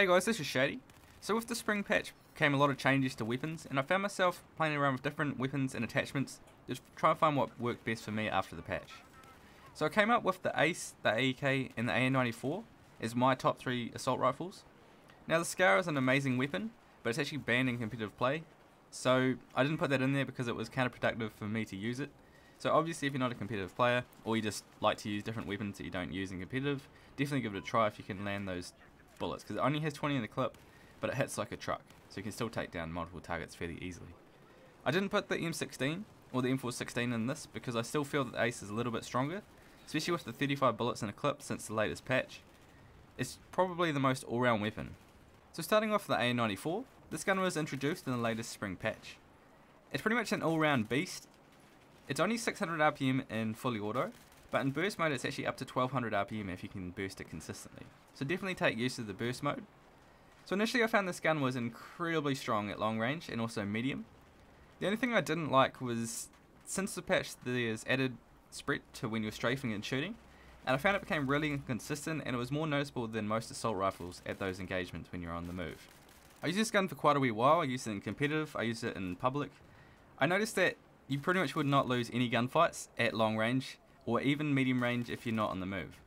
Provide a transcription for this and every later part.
Hey guys, this is Shady. So with the spring patch came a lot of changes to weapons, and I found myself playing around with different weapons and attachments to try and find what worked best for me after the patch. So I came up with the Ace, the AEK, and the AN94 as my top three assault rifles. Now the Scar is an amazing weapon, but it's actually banned in competitive play, so I didn't put that in there because it was counterproductive for me to use it. So obviously if you're not a competitive player, or you just like to use different weapons that you don't use in competitive, definitely give it a try if you can land those bullets, because it only has 20 in the clip, but it hits like a truck, so you can still take down multiple targets fairly easily. I didn't put the M16 or the M416 in this because I still feel that the Ace is a little bit stronger, especially with the 35 bullets in a clip since the latest patch. It's probably the most all-round weapon. So starting off with the AN94, this gun was introduced in the latest spring patch. It's pretty much an all-round beast. It's only 600 RPM in fully auto, but in burst mode it's actually up to 1200 RPM if you can burst it consistently. So definitely take use of the burst mode. So initially I found this gun was incredibly strong at long range and also medium. The only thing I didn't like was since the patch there's added spread to when you're strafing and shooting, and I found it became really inconsistent and it was more noticeable than most assault rifles at those engagements when you're on the move. I used this gun for quite a wee while, I used it in competitive, I used it in public. I noticed that you pretty much would not lose any gunfights at long range, or even medium range if you're not on the move.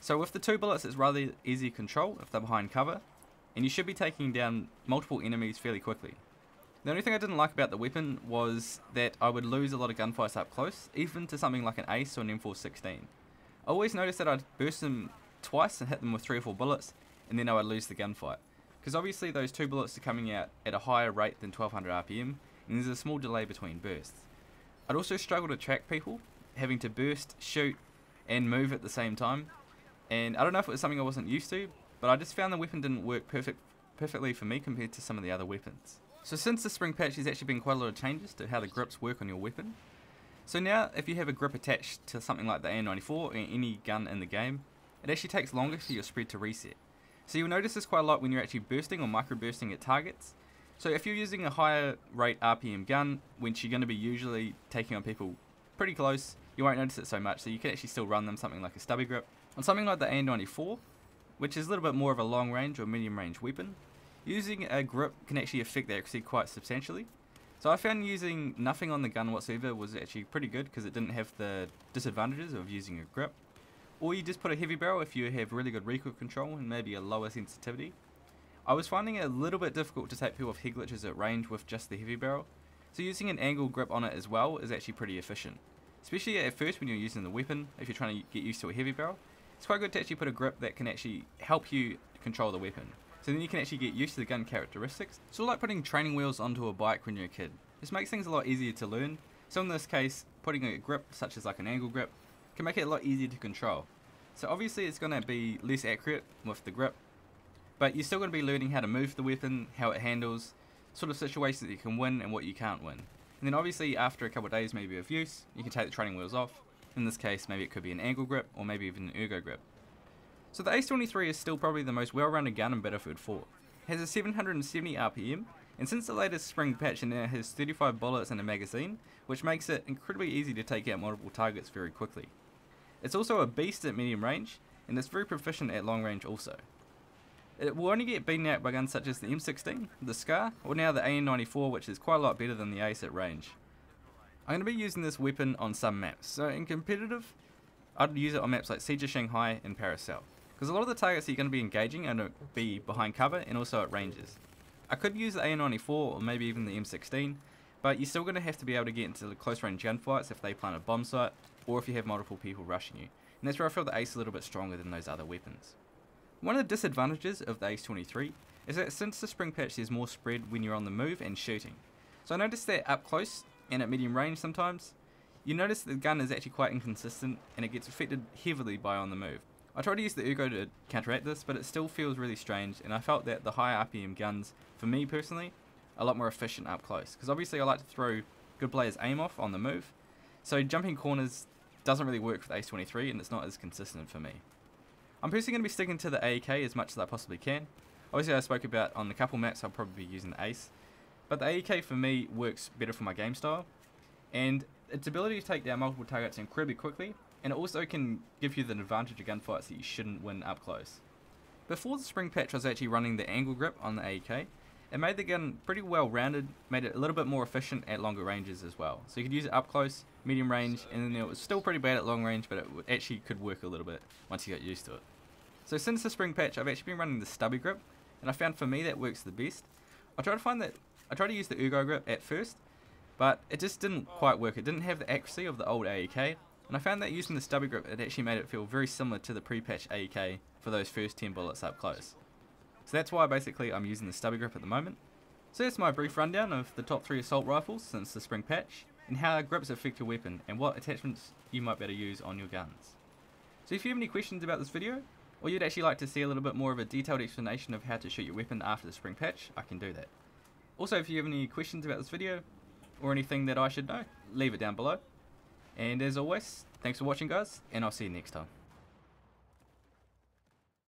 So with the two bullets it's rather easy to control if they're behind cover, and you should be taking down multiple enemies fairly quickly. The only thing I didn't like about the weapon was that I would lose a lot of gunfights up close, even to something like an Ace or an M416. I always noticed that I'd burst them twice and hit them with three or four bullets, and then I would lose the gunfight. Because obviously those two bullets are coming out at a higher rate than 1200 RPM, and there's a small delay between bursts. I'd also struggle to track people, having to burst, shoot, and move at the same time, and I don't know if it was something I wasn't used to, but I just found the weapon didn't work perfect, perfectly for me compared to some of the other weapons. So since the spring patch there's actually been quite a lot of changes to how the grips work on your weapon. So now if you have a grip attached to something like the AN94 or any gun in the game, it actually takes longer for your spread to reset. So you'll notice this quite a lot when you're actually bursting or micro bursting at targets. So if you're using a higher rate RPM gun, which you're going to be usually taking on people pretty close, you won't notice it so much, so you can actually still run them something like a stubby grip. On something like the AN94, which is a little bit more of a long range or medium range weapon, Using a grip can actually affect the accuracy quite substantially. So I found using nothing on the gun whatsoever was actually pretty good because it didn't have the disadvantages of using a grip. Or you just put a heavy barrel if you have really good recoil control and maybe a lower sensitivity. I was finding it a little bit difficult to take people off head glitches at range with just the heavy barrel, so using an angle grip on it as well is actually pretty efficient. Especially at first when you're using the weapon, if you're trying to get used to a heavy barrel, it's quite good to actually put a grip that can actually help you control the weapon. So then you can actually get used to the gun characteristics. It's of like putting training wheels onto a bike when you're a kid. This makes things a lot easier to learn. So in this case, putting a grip, such as like an angle grip, can make it a lot easier to control. So obviously it's going to be less accurate with the grip, but you're still going to be learning how to move the weapon, how it handles, sort of situations that you can win and what you can't win. And then obviously after a couple of days maybe of use, you can take the training wheels off. In this case, maybe it could be an angle grip or maybe even an ergo grip. So the Ace-23 is still probably the most well-rounded gun in Battlefield 4. It has a 770 RPM, and since the latest spring patch it now has 35 bullets in a magazine, which makes it incredibly easy to take out multiple targets very quickly. It's also a beast at medium range, and it's very proficient at long range also. It will only get beaten out by guns such as the M16, the SCAR, or now the AN94 which is quite a lot better than the Ace at range. I'm going to be using this weapon on some maps, so in competitive, I'd use it on maps like Siege of Shanghai and Paracel. Because a lot of the targets you're going to be engaging are going to be behind cover and also at ranges. I could use the AN94 or maybe even the M16, but you're still going to have to be able to get into the close range gunfights if they plant a bomb site or if you have multiple people rushing you. And that's where I feel the Ace is a little bit stronger than those other weapons. One of the disadvantages of the Ace-23 is that since the spring patch there's more spread when you're on the move and shooting. So I noticed that up close and at medium range sometimes, you notice the gun is actually quite inconsistent and it gets affected heavily by on the move. I tried to use the Ergo to counteract this, but it still feels really strange, and I felt that the higher RPM guns, for me personally, are a lot more efficient up close. Because obviously I like to throw good players aim off on the move, so jumping corners doesn't really work with Ace-23, and it's not as consistent for me. I'm personally going to be sticking to the AEK as much as I possibly can. Obviously I spoke about on the couple maps I'll probably be using the Ace, but the AEK for me works better for my game style, and its ability to take down multiple targets incredibly quickly and it also can give you the advantage of gunfights that you shouldn't win up close. Before the spring patch I was actually running the angle grip on the AEK. It made the gun pretty well rounded, made it a little bit more efficient at longer ranges as well. So you could use it up close, medium range, and then it was still pretty bad at long range, but it actually could work a little bit once you got used to it. So since the spring patch, I've actually been running the stubby grip, and I found for me that works the best. I tried to find that I tried to use the Ergo grip at first, but it just didn't quite work. It didn't have the accuracy of the old AEK, and I found that using the stubby grip, it actually made it feel very similar to the pre-patch AEK for those first 10 bullets up close. So that's why basically I'm using the stubby grip at the moment. So that's my brief rundown of the top 3 assault rifles since the spring patch, and how grips affect your weapon, and what attachments you might better use on your guns. So if you have any questions about this video, or you'd actually like to see a little bit more of a detailed explanation of how to shoot your weapon after the spring patch, I can do that. Also, if you have any questions about this video, or anything that I should know, leave it down below. And as always, thanks for watching guys, and I'll see you next time.